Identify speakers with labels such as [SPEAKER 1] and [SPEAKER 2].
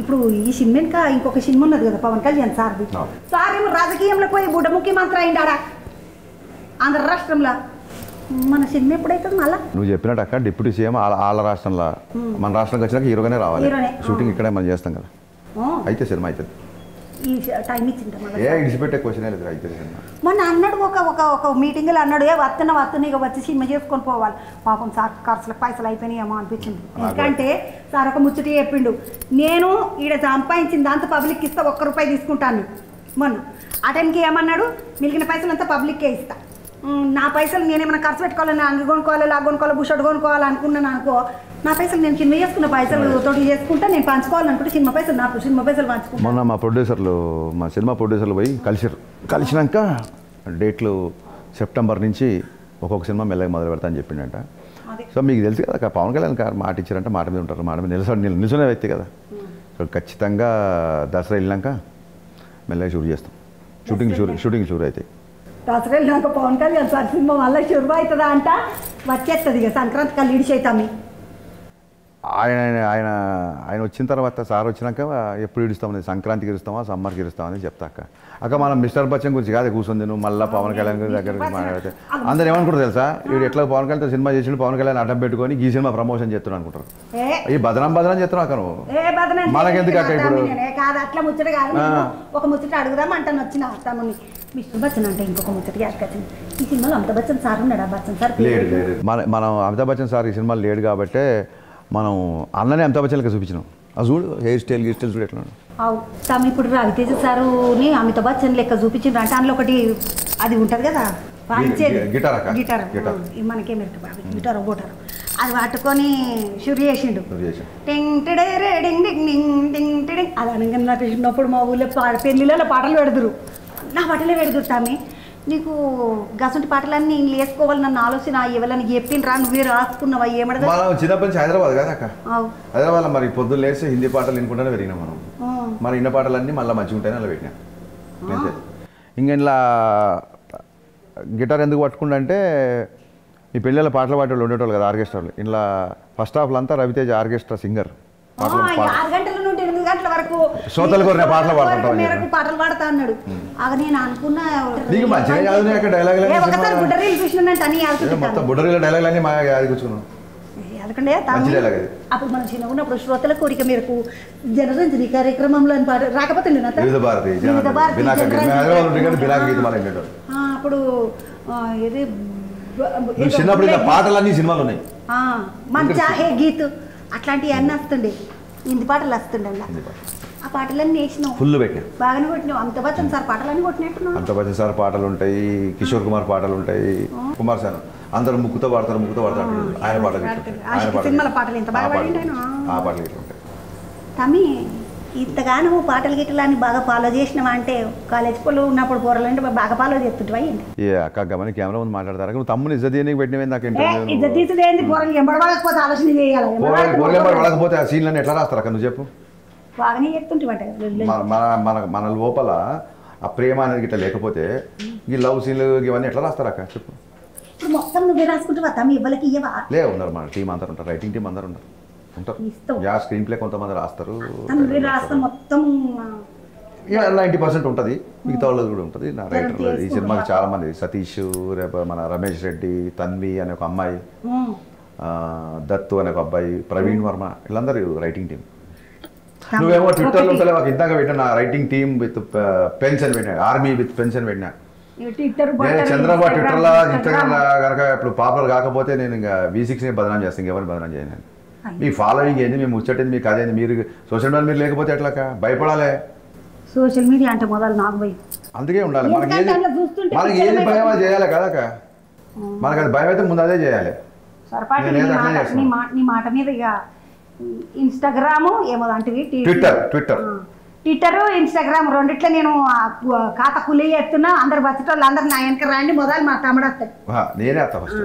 [SPEAKER 1] ఇప్పుడు ఈ సినిమా ఇంకా ఇంకొక సినిమా ఉన్నది కదా పవన్ కళ్యాణ్ సార్ది. సార్ ఏమో రాజకీయంలో పోయి బుడ్డ ముఖ్యమంత్రి అయిండాడా? ఆంధ్ర రాష్ట్రంలో. మన సినిమా ఎప్పుడైతుంది మళ్ళా?
[SPEAKER 2] నువ్వు చెప్పినట్టు అక్క డిప్యూటీ సీఎం వాళ్ళ రాష్ట్రంలో. మన రాష్ట్రంకి వచ్చినాక హీరోగానే రావాలి. షూటింగ్ ఇక్కడే మనం చేస్తాం కదా. అయితే సినిమా అవుతుంది
[SPEAKER 1] ఈ టైం ఇచ్చింట మళ్ళా
[SPEAKER 2] ఏ ఇడిచిపెట్టే క్వశ్చన్ లేదు అయితే సినిమా.
[SPEAKER 1] మొన్న అన్నాడు ఒక ఒక ఒక మీటింగ్లో అన్నాడు ఏ వస్తున్న వస్తున్న ఇక వచ్చి సినిమా చేసుకొని పోవాలి. పాపం సార్ ఖర్చులకు పైసలు అయిపోయినాయేమో అనిపించింది. ఎందుకంటే సార్ ఒక ముచ్చట చెప్పిండు నేను ఈడ సంపాదించిన దాంతో పబ్లిక్ ఇస్తా ఒక్క రూపాయి తీసుకుంటాను. మొన్న. ఆ టైంకి ఏమన్నాడు మిగిలిన పైసలు అంతా పబ్లిక్కే ఇస్తా. నా పైసలు నేనేమైనా ఖర్చు పెట్టుకోవాలని అంగి కొనుక్కోవాలి లా కొనుక్కోవాలి బుషర్ట్ కొనుక్కోవాలి అనుకున్నాను అనుకో నా పైసలు నేను సినిమా చేసుకున్న పైసలు తోటి చేసుకుంటా నేను పంచుకోవాలనుకుంటే సినిమా పైసలు నాకు సినిమా పైసలు పంచుకుంటా.
[SPEAKER 2] మొన్న మా ప్రొడ్యూసర్లు మా సినిమా ప్రొడ్యూసర్లు పోయి కలిసారు కలిసినాక డేట్లు సెప్టెంబర్ నుంచి ఒక్కొక్క సినిమా మెల్లగా మొదలు పెడతా అని చెప్పిండంట. సో మీకు తెలుసు కదా పవన్ కళ్యాణ్ గారు మాట ఇచ్చారంటే మాట మీద ఉంటారు మాట మీద నిలస నిల్చునే వ్యక్తి కదా. సో ఖచ్చితంగా దసరా వెళ్ళినాక మెల్లగా షూట్ చేస్తాం. షూటింగ్ షూర్ షూటింగ్ షూర్ అవుతాయి
[SPEAKER 1] దసరా నాకు పవన్ కళ్యాణ్ సార్ సినిమా మళ్ళీ షురు అవుతుందా అంట? వచ్చేస్తుంది ఇక సంక్రాంతి కళ్ళు ఇడిచేతామి
[SPEAKER 2] ఆయన ఆయన ఆయన వచ్చిన తర్వాత సార్ వచ్చినాక ఎప్పుడు ఇడుస్తామని సంక్రాంతికి ఇరుస్తామా సమ్మర్కి ఇరుస్తామని చెప్తా అక్క. అక్క మనం మిస్టర్ బచ్చన్ గురించి కాదు కూర్చుంది నువ్వు మళ్ళీ పవన్ కళ్యాణ్ గురి దగ్గర మాట్లాడితే. అందరు ఏమనుకుంటారు తెలుసా? వీడు ఎట్లా పవన్ కళ్యాణ్ సినిమా చేసిండు పవన్ కళ్యాణ్ అడ్డం పెట్టుకొని ఈ సినిమా ప్రమోషన్ చేస్తున్నాడు అనుకుంటారు. ఈ బదనం బదనం చేస్తున్నావు అక్క నువ్వు. మనకెందుకు అక్క ఇప్పుడు?
[SPEAKER 1] ఒక ముచ్చట అడుగుదాం అంటాను వచ్చిన తమ్ముని. మిస్టర్ బచ్చన్ అంటే ఇంకొక ముచ్చట యాదకొచ్చింది ఈ సినిమాలో అమితాబ్ బచ్చన్ సార్ ఉన్నాడా? బచ్చన్ సార్
[SPEAKER 2] లేడు లేడు. మన మనం అమితాబ్ బచ్చన్ సార్ ఈ సినిమాలో లేడు కాబట్టే మనం అన్ననే అమితాబ్ బచ్చన్ లెక్క చూపించినాం. అది చూడు హెయిర్ స్టైల్ గీర్ స్టైల్ చూడు ఎట్లా
[SPEAKER 1] తమ ఇప్పుడు రవితేజ సారుని అమితాబ్ బచ్చన్ లెక్క చూపించిండ్రు అంటే అందులో ఒకటి అది ఉంటది కదా? వాయించేది.
[SPEAKER 2] గిటార్?
[SPEAKER 1] గిటార్? మనకేం బాబు? గిటార్ గోటారు అది పట్టుకొని షురు చేసిండు. టింగ్ డింగ్ టిడింగ్. అది అనగా నాకు చిన్నప్పుడు మా ఊళ్ళో పెళ్ళిళ్ళలో పాటలు పెడదురు నా పాటలే పెడదురు తామి నీకు గసంటి పాటలన్నీ నేను వేసుకోవాలి నన్ను ఆలోచన ఎవరైనా చెప్పిండ్రా నువ్వే రాసుకున్నావా? ఏమడదా?
[SPEAKER 2] మనం చిన్నప్పటి నుంచి హైదరాబాద్ కదా అక్క?
[SPEAKER 1] అవు.
[SPEAKER 2] హైదరాబాద్లో మరి పొద్దున్న లేచి హిందీ పాటలు వినుకుంటూనే పెరిగినాం మనం. మరి ఇన్న పాటలన్నీ మళ్ళీ మంచిగా ఉంటాయని అలా పెట్టినా. అంతే. ఇంకా ఇలా గిటార్ ఎందుకు పట్టుకుంటే ఈ పెళ్ళిళ్ళ పాటలు పాడేవాళ్ళు ఉండేటోళ్ళు కదా ఆర్కెస్ట్రాలు. ఇలా ఫస్ట్ హాఫ్లో అంతా రవితేజ ఆర్కెస్ట్రా సింగర్. పాటలు
[SPEAKER 1] గంటల వరకు
[SPEAKER 2] శ్రోతల కోరిన పాటలు అని
[SPEAKER 1] మేరకు పాటలు పాడతా అన్నాడు. ఆగ నేను అనుకున్నా
[SPEAKER 2] నీకు మంచిగా అక్కడ
[SPEAKER 1] ఒకసారి అని
[SPEAKER 2] మొత్తం బుడ్డరీల అన్నీ మా కూర్చున్నాం
[SPEAKER 1] ఎందుకంటే
[SPEAKER 2] అది.
[SPEAKER 1] అప్పుడు మనం చిన్నగా ఉన్నప్పుడు శ్రోతల కోరిక మేరకు జనరంజని కార్యక్రమంలో అని పాట రాకపోతే అప్పుడు ఇది
[SPEAKER 2] చిన్నప్పుడు పాటలన్నీ సినిమాలు ఉన్నాయి.
[SPEAKER 1] మంచా హే గీత్. అట్లాంటివి అన్నీ వస్తుండే. హిందీ పాటలు వస్తుండే. ఆ పాటలన్నీ వేసినావు.
[SPEAKER 2] ఫుల్ పెట్టినా.
[SPEAKER 1] బాగానే కొట్టినావు. అంత బచ్చన్ సార్ పాటలన్నీ కొట్టినట్టున్నావు.
[SPEAKER 2] అంత బచ్చన్ సార్ పాటలు ఉంటాయి. కిషోర్ కుమార్ పాటలు ఉంటాయి. కుమార్ సార్ అందరూ ముక్కుతో పాడతారు ముక్కుతో పాడతారు. ఆయన పాటలు ఆయన
[SPEAKER 1] సినిమాల పాటలు ఎంత బాగా పాడిండాను.
[SPEAKER 2] ఆ పాటలు ఇట్లా ఉంటాయి
[SPEAKER 1] తమ్మి ఇంతగా నువ్వు పాటలు గిట్టలని బాగా ఫాలో చేసినావా అంటే కాలేజ్ పిల్లలు ఉన్నప్పుడు పోరాలు అంటే బాగా ఫాలో చేస్తుంటావా ఏంటి?
[SPEAKER 2] ఏ అక్క గమని కెమెరా ముందు మాట్లాడతారు? నువ్వు తమ్ముని ఇజ్జత్ నీకు పెట్టినవి నాకు
[SPEAKER 1] ఇద్దరు తీసేది ఎంబడబడకపోతే ఆలోచన చేయాలి.
[SPEAKER 2] ఆ సీన్లన్నీ ఎట్లా రాస్తారు అక్క? నువ్వు చెప్పు.
[SPEAKER 1] బాగానే చెప్తుంటావట
[SPEAKER 2] మన మన మన మన లోపల ఆ ప్రేమ అనేది ఇట్లా లేకపోతే ఈ లవ్ సీన్లు ఇవన్నీ ఎట్లా రాస్తారు అక్క? చెప్పు.
[SPEAKER 1] ఇప్పుడు మొత్తం నువ్వే రాసుకుంటావా తమ్మి ఇవ్వలకి ఇవ్వవా
[SPEAKER 2] లే ఉన్నారు మన టీం అందరు ఉంటారు రైటింగ్ టీం అందరు ఉంటారు. యా స్క్రీన్ ప్లే కొంతమంది రాస్తారు.
[SPEAKER 1] రాస్తా మొత్తం
[SPEAKER 2] నైంటీ పర్సెంట్ ఉంటుంది. మిగతా వాళ్ళది కూడా ఉంటుంది. నా ఈ. సినిమాకి చాలా మంది సతీష్ రేపు మన రమేష్ రెడ్డి తన్వి అనే ఒక అమ్మాయి దత్తు అనే ఒక అబ్బాయి ప్రవీణ్ వర్మ వీళ్ళందరూ రైటింగ్ టీం నువ్వేమో ట్విట్టర్లో. ఉంటావు ఇందాక పెట్టిన నా రైటింగ్ టీమ్ విత్ పెన్స్ అని పెట్టినా ఆర్మీ విత్ పెన్స్ అని పెట్టినా నేను చంద్రబాబు ట్విట్టర్లో
[SPEAKER 1] ఇన్స్టాగ్రామ్
[SPEAKER 2] కనుక ఇప్పుడు పాపులర్ కాకపోతే నేను ఇంకా వి సిక్స్ని బదనాం చేస్తాను ఇంకెవరిని బదనాం చేయను. మీ ఫాలోయింగ్ ఏంది? మీ ముచ్చటేంది మీకు అదేంది మీరు సోషల్ మీడియా మీరు లేకపోతే ఎట్లాక? భయపడాలి.
[SPEAKER 1] సోషల్ మీడియా అంటే మొదలు నాకు పోయి
[SPEAKER 2] అందుకే ఉండాలి. మనకి ఏది మనకి ఏది భయం అది చేయాలి కదక మనకి అది భయం అయితే ముందు అదే చేయాలి.
[SPEAKER 1] నీ మాట మీద ఇక ఇన్స్టాగ్రాము ఏమో అంటివి టీ-
[SPEAKER 2] ట్విట్టర్ ట్విట్టర్
[SPEAKER 1] ట్విట్టర్ ఇన్స్టాగ్రామ్ రెండిట్లో నేను ఖాతా కులి ఎత్తున్నా అందరు బచ్చటోళ్ళు అందరు నా వెనక రండి మొదలు మా తమ్ముడు వస్తాడు.
[SPEAKER 2] నేనే ఫస్ట్